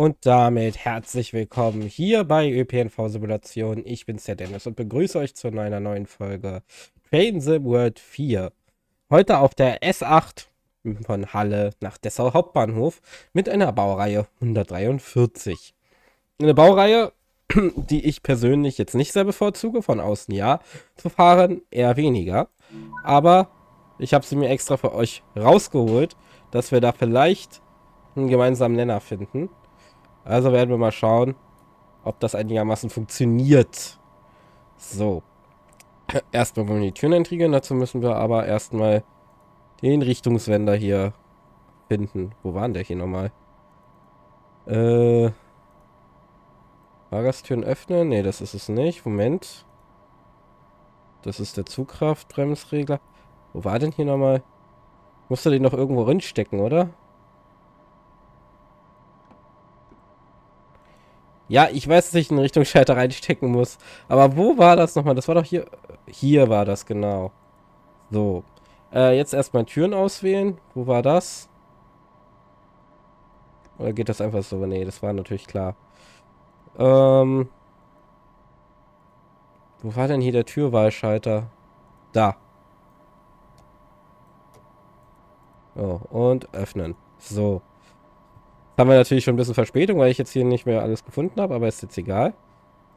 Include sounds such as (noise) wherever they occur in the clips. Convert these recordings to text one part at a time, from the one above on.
Und damit herzlich willkommen hier bei ÖPNV Simulation. Ich bin's der Dennis und begrüße euch zu einer neuen Folge Train Sim World 4. Heute auf der S8 von Halle nach Dessau Hauptbahnhof mit einer Baureihe 143. Eine Baureihe, (clears throat) die ich persönlich jetzt nicht sehr bevorzuge, von außen ja, zu fahren eher weniger. Aber ich habe sie mir extra für euch rausgeholt, dass wir da vielleicht einen gemeinsamen Nenner finden. Also werden wir mal schauen, ob das einigermaßen funktioniert. So. (clears throat) Erstmal wollen wir die Türen intrigieren. Dazu müssen wir aber erstmal den Richtungswender hier finden. Wo waren der hier nochmal? Äh. Fahrgasttüren öffnen? Ne, das ist es nicht. Moment. Das ist der Zugkraftbremsregler. Wo war denn hier nochmal? Musste den noch irgendwo rinstecken, oder? Ja, ich weiß, dass ich einen Richtungsschalter reinstecken muss. Aber wo war das nochmal? Das war doch hier. Hier war das, genau. So. Äh, jetzt erstmal Türen auswählen. Wo war das? Oder geht das einfach so? Nee, das war natürlich klar. Ähm. Wo war denn hier der Türwahlschalter? Da. Oh, und öffnen. So haben wir natürlich schon ein bisschen Verspätung, weil ich jetzt hier nicht mehr alles gefunden habe, aber ist jetzt egal.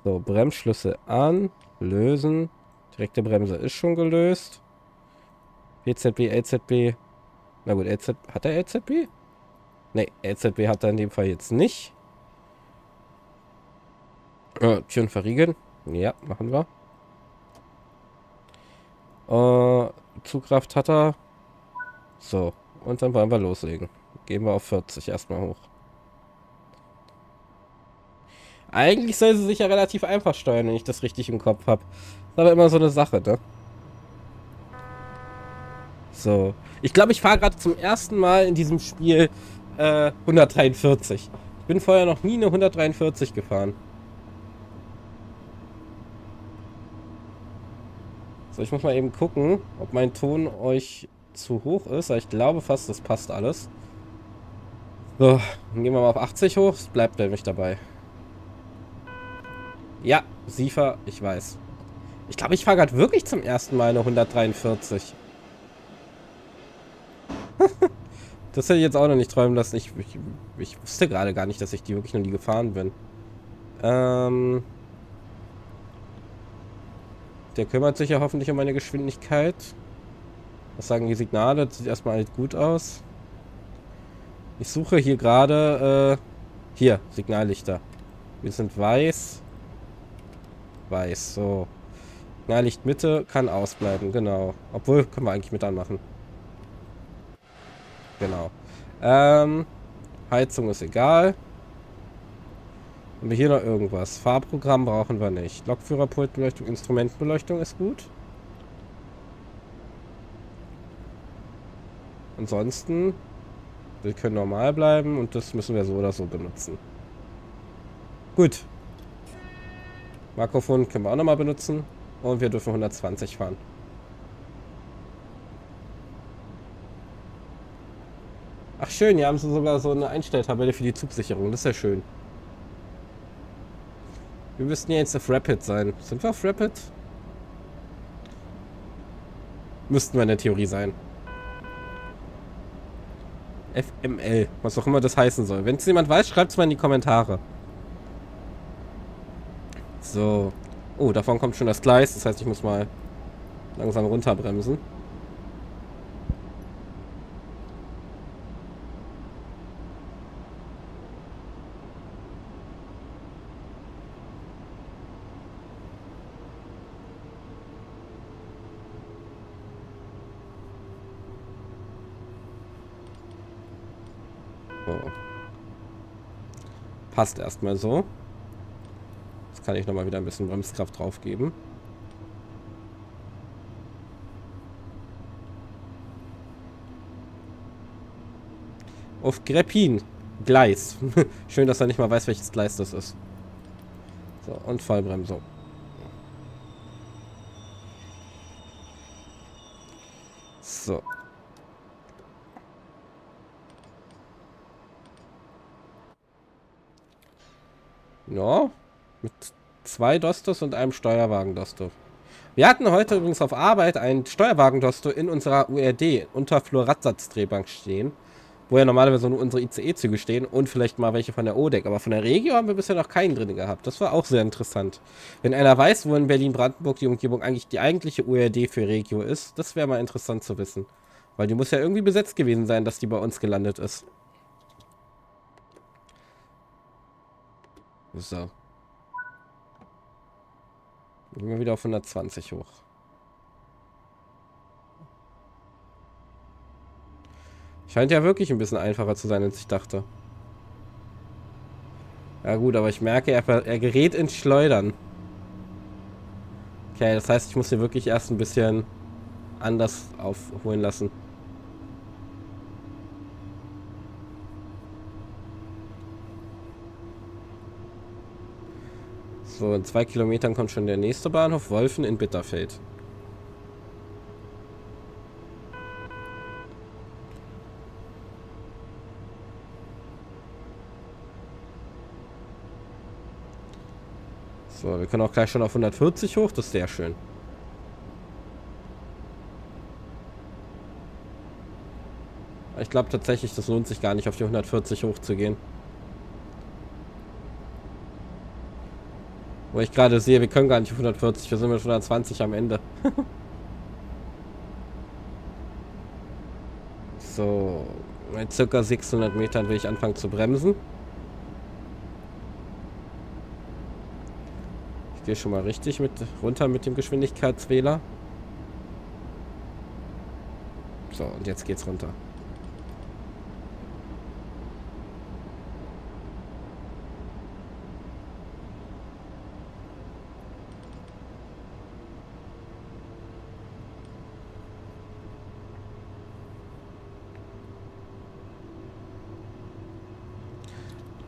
So, Bremsschlüssel an, lösen. Direkte Bremse ist schon gelöst. BZB, LZB. Na gut, LZ, hat er LZB? Ne, LZB hat er in dem Fall jetzt nicht. Äh, Türen verriegeln. Ja, machen wir. Äh, Zugkraft hat er. So, und dann wollen wir loslegen. Gehen wir auf 40 erstmal hoch. Eigentlich soll sie sich ja relativ einfach steuern, wenn ich das richtig im Kopf habe. Ist aber immer so eine Sache, ne? So. Ich glaube, ich fahre gerade zum ersten Mal in diesem Spiel äh, 143. Ich bin vorher noch nie eine 143 gefahren. So, ich muss mal eben gucken, ob mein Ton euch zu hoch ist. Ich glaube fast, das passt alles. So, dann gehen wir mal auf 80 hoch. Es bleibt nämlich dabei. Ja, Siefer, ich weiß. Ich glaube, ich fahre gerade wirklich zum ersten Mal eine 143. (laughs) das hätte ich jetzt auch noch nicht träumen lassen. Ich, ich, ich wusste gerade gar nicht, dass ich die wirklich noch nie gefahren bin. Ähm... Der kümmert sich ja hoffentlich um meine Geschwindigkeit. Was sagen die Signale? Das sieht erstmal halt gut aus. Ich suche hier gerade... Äh, hier, Signallichter. Wir sind weiß weiß. So. Ja, Licht Mitte kann ausbleiben, genau. Obwohl, können wir eigentlich mit anmachen. Genau. Ähm, Heizung ist egal. Haben wir hier noch irgendwas? Fahrprogramm brauchen wir nicht. Lokführerpultbeleuchtung, Instrumentenbeleuchtung ist gut. Ansonsten, wir können normal bleiben und das müssen wir so oder so benutzen. Gut, Makrofon können wir auch nochmal benutzen. Und wir dürfen 120 fahren. Ach schön, hier haben sie sogar so eine Einstelltabelle für die Zugsicherung. Das ist ja schön. Wir müssten ja jetzt auf Rapid sein. Sind wir auf Rapid? Müssten wir in der Theorie sein. FML, was auch immer das heißen soll. Wenn es jemand weiß, schreibt es mal in die Kommentare. So. Oh, davon kommt schon das Gleis. Das heißt, ich muss mal langsam runterbremsen. Oh. Passt erstmal so kann ich nochmal wieder ein bisschen Bremskraft drauf geben. Auf Greppin. Gleis. (laughs) Schön, dass er nicht mal weiß, welches Gleis das ist. So, und Vollbremsung. So. Ja, mit zwei Dostos und einem Steuerwagen-Dosto. Wir hatten heute übrigens auf Arbeit einen Steuerwagen-Dosto in unserer URD unter Flurradsatzdrehbank stehen, wo ja normalerweise nur unsere ICE-Züge stehen und vielleicht mal welche von der ODEC. Aber von der Regio haben wir bisher noch keinen drin gehabt. Das war auch sehr interessant. Wenn einer weiß, wo in Berlin-Brandenburg die Umgebung eigentlich die eigentliche URD für Regio ist, das wäre mal interessant zu wissen. Weil die muss ja irgendwie besetzt gewesen sein, dass die bei uns gelandet ist. So. Gehen wir wieder auf 120 hoch. Scheint ja wirklich ein bisschen einfacher zu sein, als ich dachte. Ja gut, aber ich merke, er, er gerät ins Schleudern. Okay, das heißt, ich muss hier wirklich erst ein bisschen anders aufholen lassen. So, in zwei Kilometern kommt schon der nächste Bahnhof, Wolfen in Bitterfeld. So, wir können auch gleich schon auf 140 hoch, das ist sehr schön. Ich glaube tatsächlich, das lohnt sich gar nicht, auf die 140 hoch zu gehen. Wo ich gerade sehe, wir können gar nicht auf 140, wir sind mit 120 am Ende. (laughs) so, bei circa 600 Metern will ich anfangen zu bremsen. Ich gehe schon mal richtig mit runter mit dem Geschwindigkeitswähler. So, und jetzt geht's runter.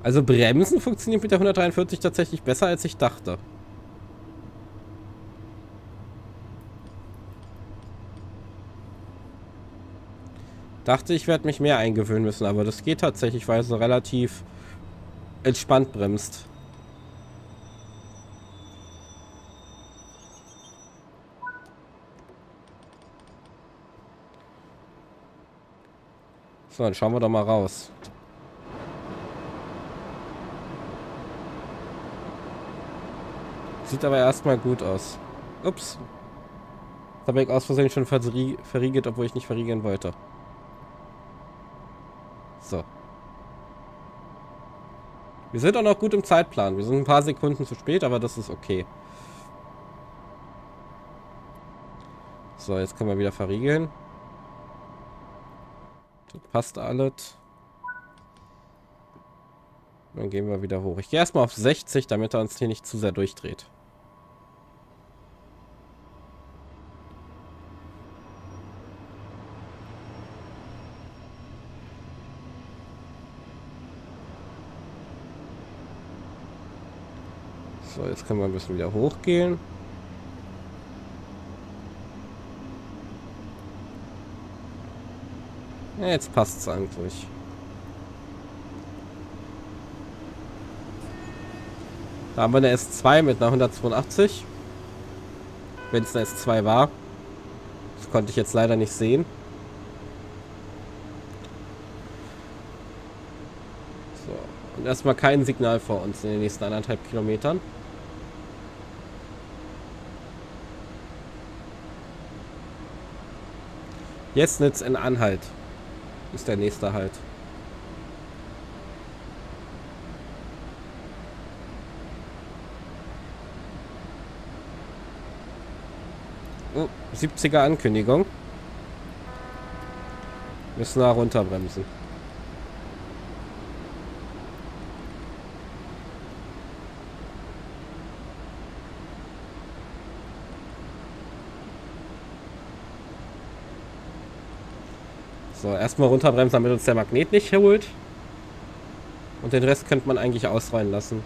Also Bremsen funktioniert mit der 143 tatsächlich besser, als ich dachte. Dachte, ich werde mich mehr eingewöhnen müssen, aber das geht tatsächlich, weil es relativ entspannt bremst. So, dann schauen wir doch mal raus. Sieht aber erstmal gut aus. Ups. Da habe ich aus Versehen schon verriegelt, obwohl ich nicht verriegeln wollte. So. Wir sind auch noch gut im Zeitplan. Wir sind ein paar Sekunden zu spät, aber das ist okay. So, jetzt können wir wieder verriegeln. Das passt alles. Dann gehen wir wieder hoch. Ich gehe erstmal auf 60, damit er uns hier nicht zu sehr durchdreht. So, jetzt können wir ein bisschen wieder hochgehen. Ja, jetzt passt es eigentlich. Da haben wir eine S2 mit einer 182. Wenn es eine S2 war. Das konnte ich jetzt leider nicht sehen. So. Und erstmal kein Signal vor uns in den nächsten anderthalb Kilometern. Jetzt nützt ein Anhalt. Ist der nächste Halt. Oh, 70er Ankündigung. Müssen da runterbremsen. erstmal runterbremsen, damit uns der Magnet nicht holt. Und den Rest könnte man eigentlich ausrollen lassen.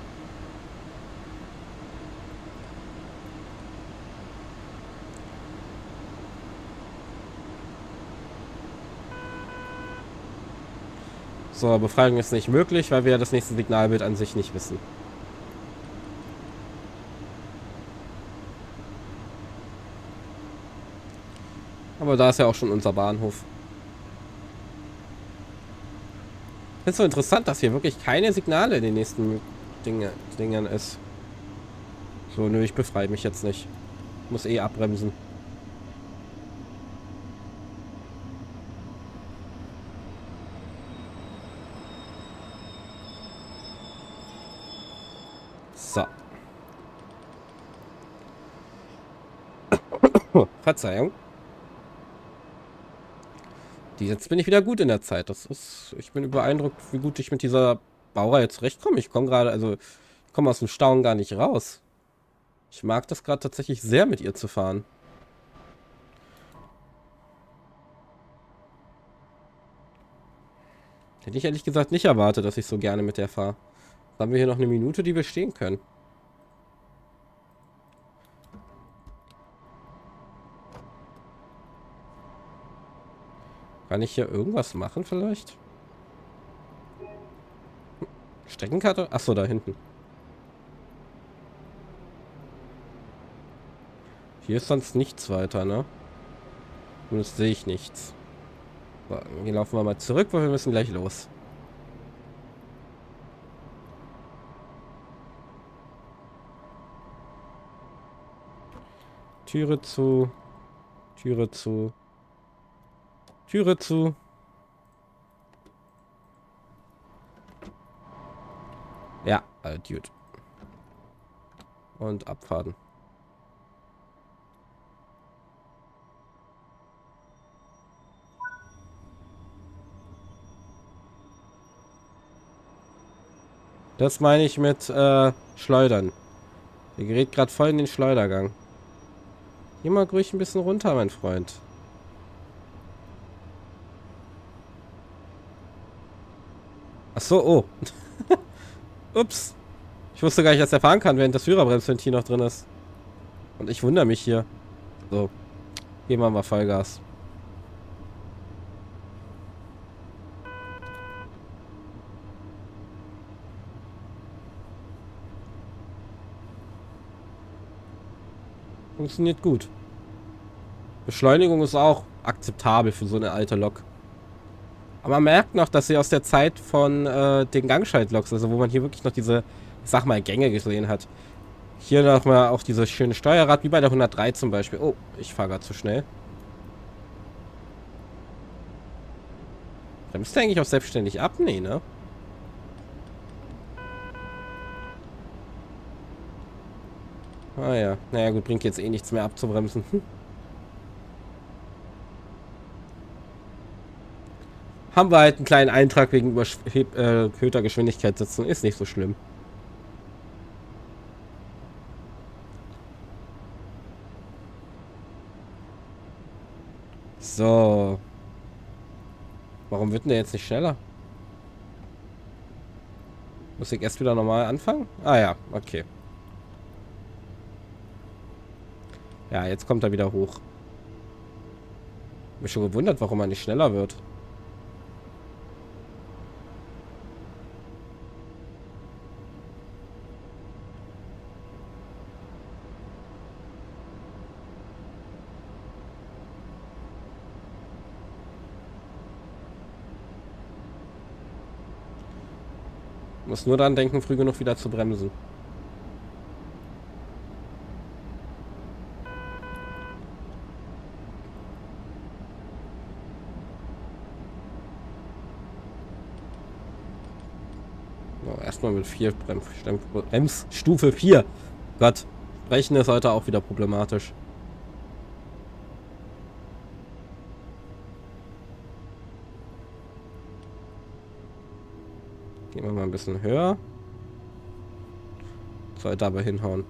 So, Befragung ist nicht möglich, weil wir das nächste Signalbild an sich nicht wissen. Aber da ist ja auch schon unser Bahnhof. Ist so interessant, dass hier wirklich keine Signale in den nächsten Dinge, Dingen ist. So, nö, ich befreie mich jetzt nicht. Muss eh abbremsen. So. (coughs) Verzeihung. Jetzt bin ich wieder gut in der Zeit. Das ist, ich bin beeindruckt, wie gut ich mit dieser Baureihe zurechtkomme. Ich komme gerade, also, ich komme aus dem Staunen gar nicht raus. Ich mag das gerade tatsächlich sehr, mit ihr zu fahren. Hätte ich ehrlich gesagt nicht erwartet, dass ich so gerne mit der fahre. haben wir hier noch eine Minute, die wir stehen können. Kann ich hier irgendwas machen vielleicht? Streckenkarte? Achso, da hinten. Hier ist sonst nichts weiter, ne? Jetzt sehe ich nichts. So, hier laufen wir mal zurück, weil wir müssen gleich los. Türe zu. Türe zu. Türe zu. Ja, äh, Dude. Und abfahren. Das meine ich mit äh, Schleudern. Der gerät gerade voll in den Schleudergang. Geh mal ruhig ein bisschen runter, mein Freund. So, oh. (laughs) Ups. Ich wusste gar nicht, dass er fahren kann, während das Führerbremsventil noch drin ist. Und ich wundere mich hier. So. Gehen wir mal Vollgas. Funktioniert gut. Beschleunigung ist auch akzeptabel für so eine alte Lok. Aber man merkt noch, dass sie aus der Zeit von äh, den Gangschaltloks, also wo man hier wirklich noch diese, sag mal, Gänge gesehen hat. Hier nochmal auch dieses schöne Steuerrad, wie bei der 103 zum Beispiel. Oh, ich fahre gerade zu schnell. Bremst du eigentlich auch selbstständig ab? Nee, ne? Ah ja. Naja gut, bringt jetzt eh nichts mehr abzubremsen. Hm. Haben wir halt einen kleinen Eintrag wegen überhöhter äh, Geschwindigkeitssitzung. Ist nicht so schlimm. So. Warum wird denn der jetzt nicht schneller? Muss ich erst wieder normal anfangen? Ah ja, okay. Ja, jetzt kommt er wieder hoch. Mich schon gewundert, warum er nicht schneller wird. Muss nur daran denken, früh genug wieder zu bremsen. So, erstmal mit 4 Bremsstufe 4. Gott, Brechen ist heute auch wieder problematisch. Gehen wir mal ein bisschen höher. Sollte aber hinhauen.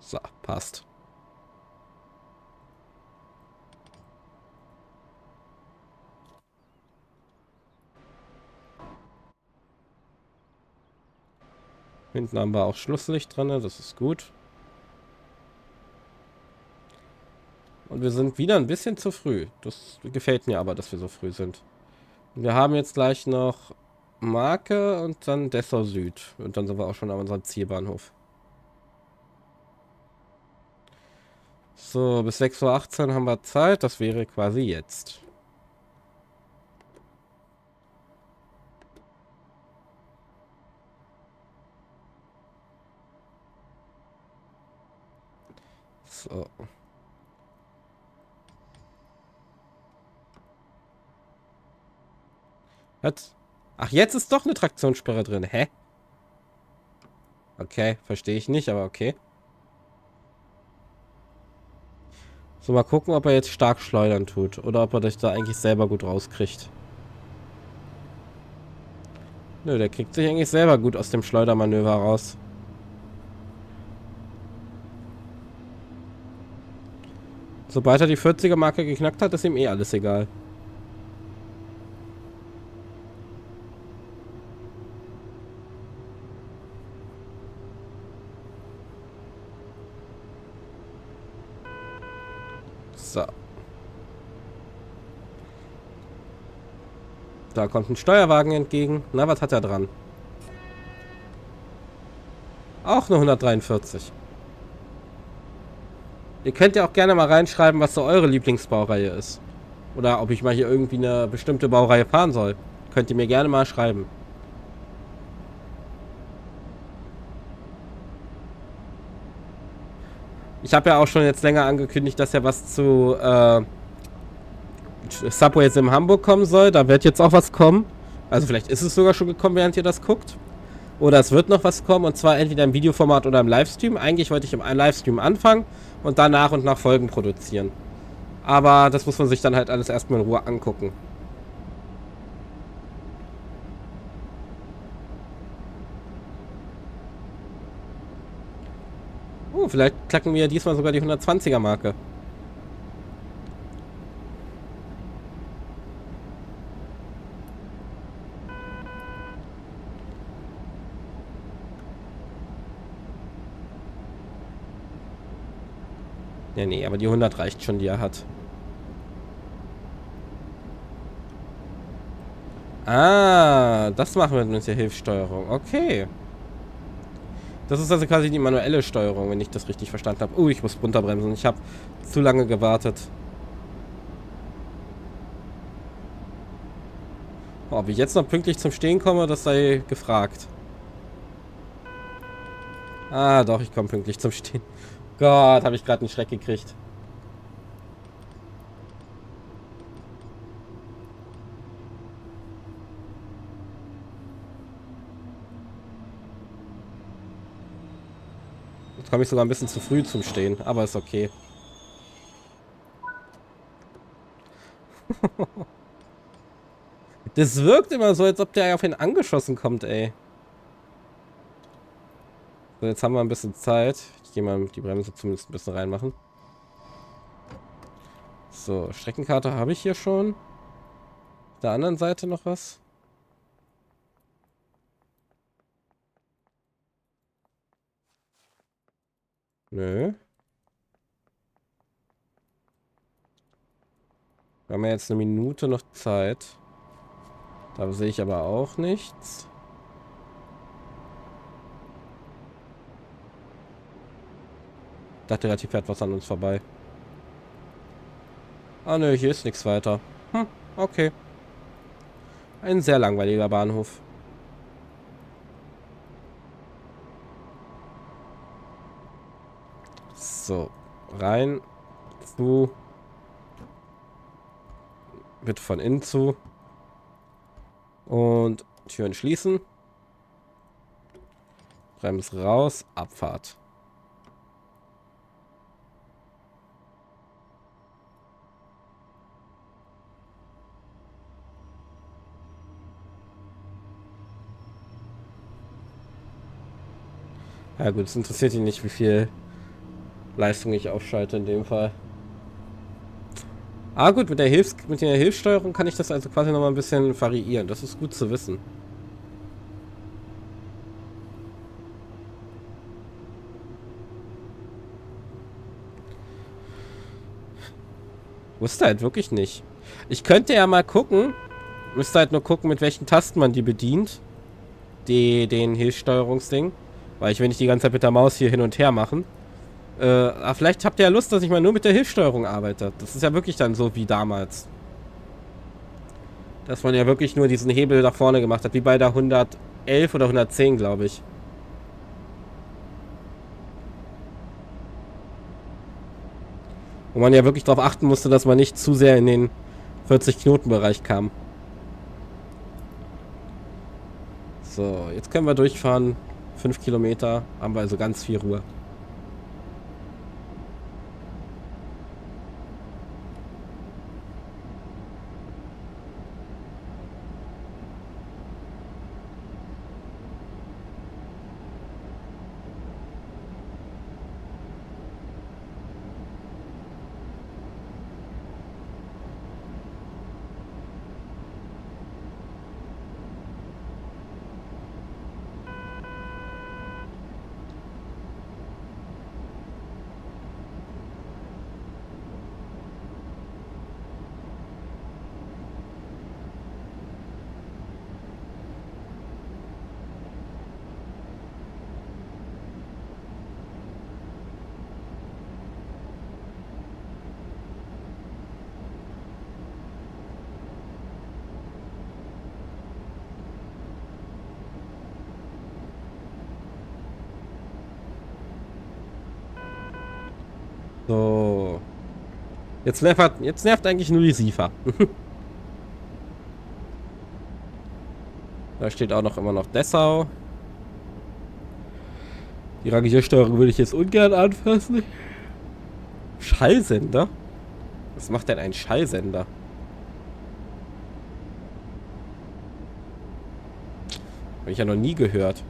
So, passt. Hinten haben wir auch Schlusslicht drin, das ist gut. Und wir sind wieder ein bisschen zu früh. Das gefällt mir aber, dass wir so früh sind. Wir haben jetzt gleich noch Marke und dann Dessau Süd. Und dann sind wir auch schon an unserem Zielbahnhof. So, bis 6.18 Uhr haben wir Zeit. Das wäre quasi jetzt. So. Was? Ach, jetzt ist doch eine Traktionssperre drin. Hä? Okay, verstehe ich nicht, aber okay. So, mal gucken, ob er jetzt stark schleudern tut. Oder ob er das da eigentlich selber gut rauskriegt. Nö, der kriegt sich eigentlich selber gut aus dem Schleudermanöver raus. Sobald er die 40er Marke geknackt hat, ist ihm eh alles egal. So. Da kommt ein Steuerwagen entgegen. Na, was hat er dran? Auch nur 143. Ihr könnt ja auch gerne mal reinschreiben, was so eure Lieblingsbaureihe ist. Oder ob ich mal hier irgendwie eine bestimmte Baureihe fahren soll. Könnt ihr mir gerne mal schreiben. Ich habe ja auch schon jetzt länger angekündigt, dass ja was zu äh, Subways in Hamburg kommen soll. Da wird jetzt auch was kommen. Also vielleicht ist es sogar schon gekommen, während ihr das guckt. Oder es wird noch was kommen und zwar entweder im Videoformat oder im Livestream. Eigentlich wollte ich im Livestream anfangen und dann nach und nach Folgen produzieren. Aber das muss man sich dann halt alles erstmal in Ruhe angucken. Oh, vielleicht klacken wir diesmal sogar die 120er Marke. Ja, nee, aber die 100 reicht schon, die er hat. Ah, das machen wir mit der Hilfssteuerung. Okay. Das ist also quasi die manuelle Steuerung, wenn ich das richtig verstanden habe. Oh, ich muss runterbremsen. Ich habe zu lange gewartet. ob ich jetzt noch pünktlich zum Stehen komme, das sei gefragt. Ah, doch, ich komme pünktlich zum Stehen. Gott, habe ich gerade einen Schreck gekriegt. Jetzt komme ich sogar ein bisschen zu früh zum Stehen, aber ist okay. (laughs) das wirkt immer so, als ob der auf ihn angeschossen kommt, ey. So, jetzt haben wir ein bisschen Zeit. Ich gehe mal die Bremse zumindest ein bisschen reinmachen. So, Streckenkarte habe ich hier schon. Auf der anderen Seite noch was. Nö. Wir haben ja jetzt eine Minute noch Zeit. Da sehe ich aber auch nichts. Dachte gerade, hier fährt was an uns vorbei. Ah ne, hier ist nichts weiter. Hm, okay. Ein sehr langweiliger Bahnhof. So, rein, zu, bitte von innen zu und Türen schließen, Brems raus, Abfahrt. Ja gut, es interessiert ihn nicht, wie viel Leistung ich aufschalte in dem Fall. Ah gut, mit der, Hilfs mit der Hilfssteuerung kann ich das also quasi nochmal ein bisschen variieren. Das ist gut zu wissen. Wusste halt wirklich nicht. Ich könnte ja mal gucken. Müsste halt nur gucken, mit welchen Tasten man die bedient. Die, den Hilfssteuerungsding. Weil ich will nicht die ganze Zeit mit der Maus hier hin und her machen. Äh, aber vielleicht habt ihr ja Lust, dass ich mal nur mit der Hilfssteuerung arbeite. Das ist ja wirklich dann so wie damals. Dass man ja wirklich nur diesen Hebel nach vorne gemacht hat. Wie bei der 111 oder 110, glaube ich. Wo man ja wirklich darauf achten musste, dass man nicht zu sehr in den 40-Knoten-Bereich kam. So, jetzt können wir durchfahren. 5 Kilometer. Haben wir also ganz viel Ruhe. So. Jetzt nervt, jetzt nervt eigentlich nur die Sifa. (laughs) da steht auch noch immer noch Dessau. Die Rangiersteuerung würde ich jetzt ungern anfassen. Schallsender? Was macht denn ein Schallsender? Habe ich ja noch nie gehört.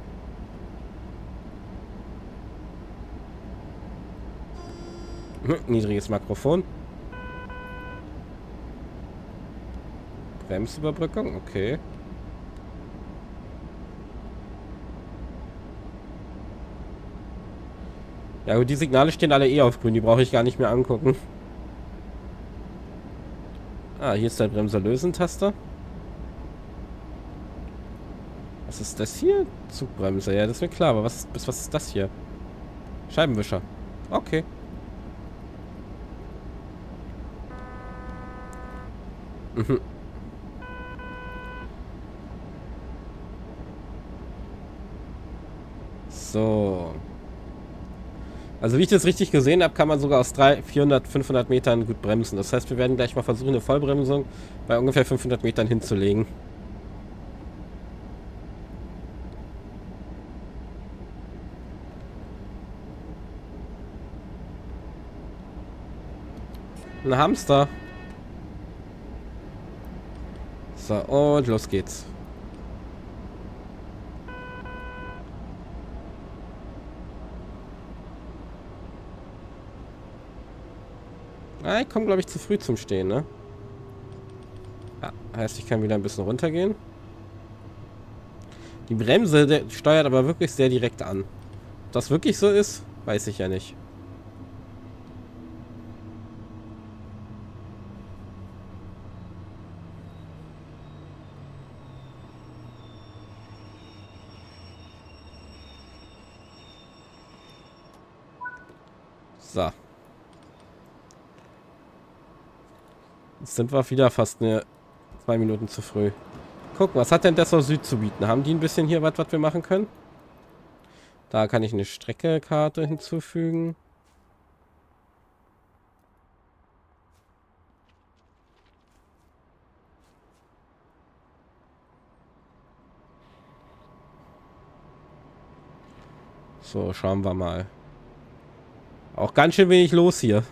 Niedriges Mikrofon. Bremsüberbrückung, okay. Ja gut, die Signale stehen alle eh auf grün, die brauche ich gar nicht mehr angucken. Ah, hier ist der Bremser lösen Taster. Was ist das hier? Zugbremse, ja, das ist mir klar, aber was, was ist das hier? Scheibenwischer. Okay. Mhm. So. Also wie ich das richtig gesehen habe, kann man sogar aus 300, 400, 500 Metern gut bremsen. Das heißt, wir werden gleich mal versuchen, eine Vollbremsung bei ungefähr 500 Metern hinzulegen. Ein Hamster. So, und los geht's. Ah, ich komme, glaube ich, zu früh zum Stehen, ne? Ja, heißt, ich kann wieder ein bisschen runtergehen. Die Bremse steuert aber wirklich sehr direkt an. Ob das wirklich so ist, weiß ich ja nicht. So. Jetzt sind wir wieder fast eine zwei Minuten zu früh. Gucken, was hat denn Dessau Süd zu bieten? Haben die ein bisschen hier was, was wir machen können? Da kann ich eine Streckekarte hinzufügen. So, schauen wir mal. Auch ganz schön wenig los hier.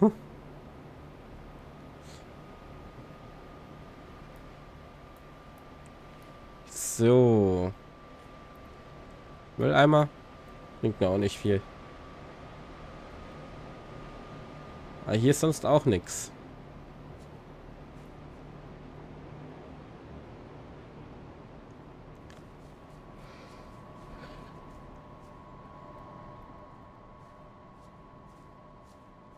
So. Mülleimer. Bringt mir auch nicht viel. Aber hier ist sonst auch nichts.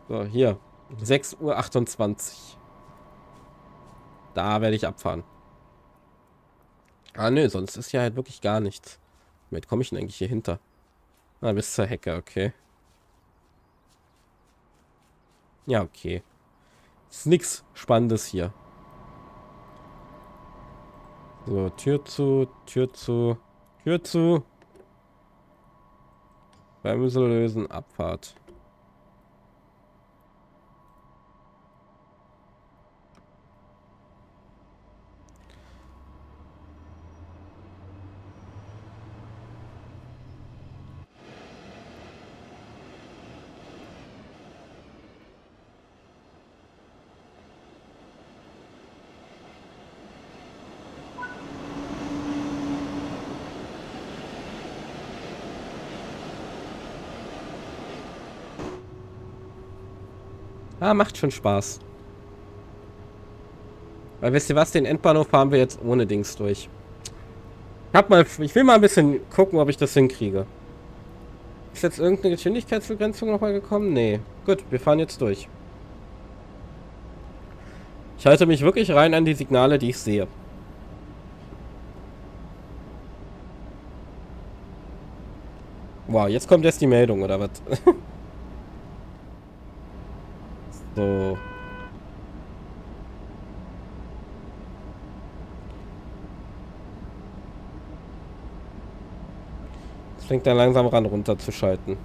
So, hier. 6.28 Uhr. Da werde ich abfahren. Ah, nö, sonst ist ja halt wirklich gar nichts. Womit komme ich denn eigentlich hier hinter? Ah, bis zur Hecke, okay. Ja, okay. Ist nichts Spannendes hier. So, Tür zu, Tür zu, Tür zu. Bremse lösen, Abfahrt. Ah, macht schon Spaß. Weil wisst ihr was, den Endbahnhof fahren wir jetzt ohne Dings durch. Ich, hab mal, ich will mal ein bisschen gucken, ob ich das hinkriege. Ist jetzt irgendeine Geschwindigkeitsbegrenzung nochmal gekommen? Nee. Gut, wir fahren jetzt durch. Ich halte mich wirklich rein an die Signale, die ich sehe. Wow, jetzt kommt erst die Meldung, oder was? (laughs) So. Es fängt dann langsam ran runterzuschalten.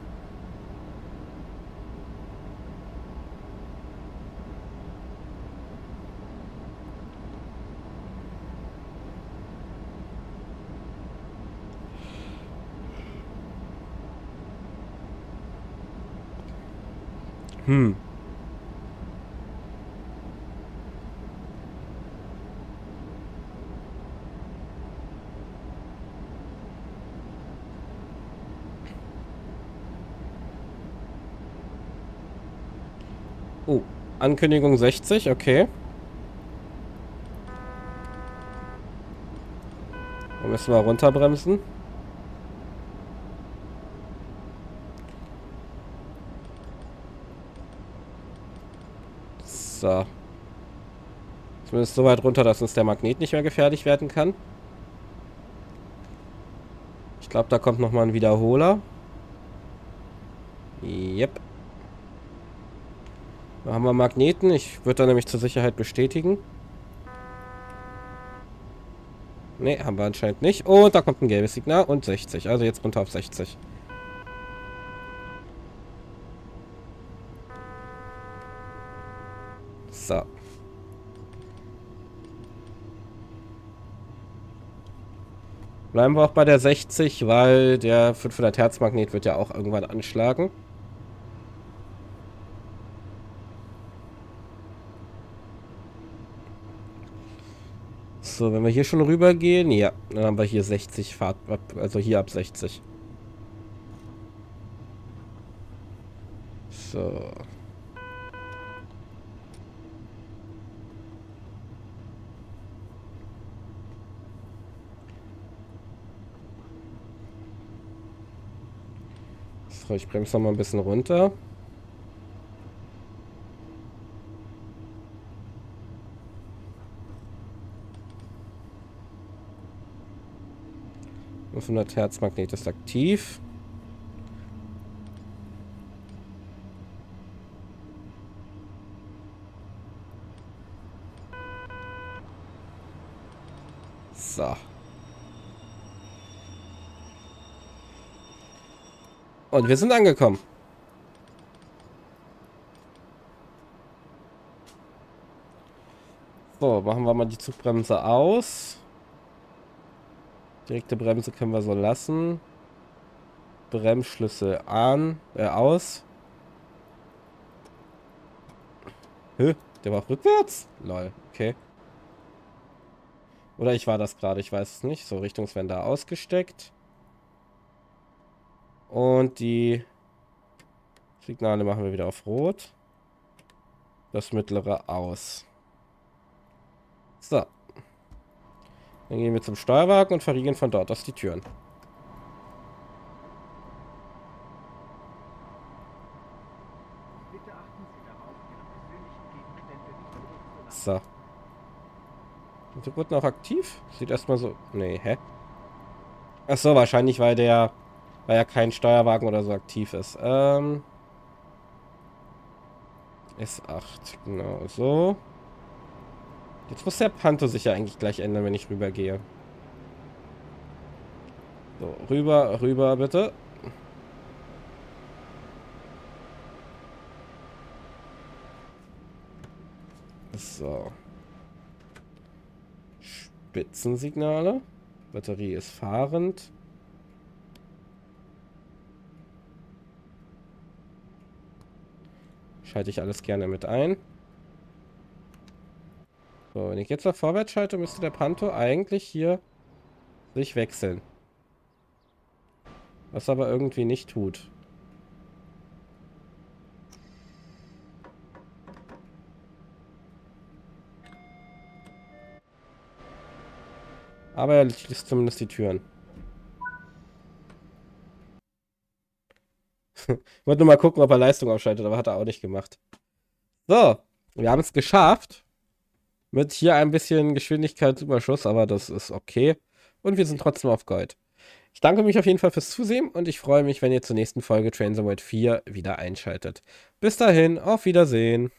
Hm. Oh, Ankündigung 60, okay. Dann müssen wir runterbremsen. So. Zumindest so weit runter, dass uns der Magnet nicht mehr gefährlich werden kann. Ich glaube, da kommt nochmal ein Wiederholer. Yep. Da haben wir Magneten. Ich würde da nämlich zur Sicherheit bestätigen. Ne, haben wir anscheinend nicht. Und da kommt ein gelbes Signal und 60. Also jetzt runter auf 60. So. Bleiben wir auch bei der 60, weil der 500 Hertz Magnet wird ja auch irgendwann anschlagen. So, wenn wir hier schon rüber gehen, ja, dann haben wir hier 60 Fahrt, also hier ab 60. So. So, ich bremse noch mal ein bisschen runter. 500 Hertz Magnet ist aktiv. So. Und wir sind angekommen. So, machen wir mal die Zugbremse aus. Direkte Bremse können wir so lassen. Bremsschlüssel an, äh, aus. Hä? Der war rückwärts? Lol, okay. Oder ich war das gerade, ich weiß es nicht. So, Richtungswender ausgesteckt. Und die Signale machen wir wieder auf Rot. Das mittlere aus. So. Dann gehen wir zum Steuerwagen und verriegeln von dort aus die Türen. So. Der wurde noch aktiv? Sieht erstmal so... Nee, hä? Achso, wahrscheinlich, weil der... Weil ja kein Steuerwagen oder so aktiv ist. Ähm... S8, genau so. Jetzt muss der Panto sich ja eigentlich gleich ändern, wenn ich rübergehe. So, rüber, rüber bitte. So. Spitzensignale. Batterie ist fahrend. Schalte ich alles gerne mit ein. So, wenn ich jetzt nach vorwärts schalte, müsste der Panto eigentlich hier sich wechseln. Was aber irgendwie nicht tut. Aber er schließt zumindest die Türen. (laughs) ich wollte nur mal gucken, ob er Leistung aufschaltet, aber hat er auch nicht gemacht. So, wir haben es geschafft. Mit hier ein bisschen Geschwindigkeitsüberschuss, aber das ist okay. Und wir sind trotzdem auf Gold. Ich danke mich auf jeden Fall fürs Zusehen und ich freue mich, wenn ihr zur nächsten Folge Trains World 4 wieder einschaltet. Bis dahin, auf Wiedersehen.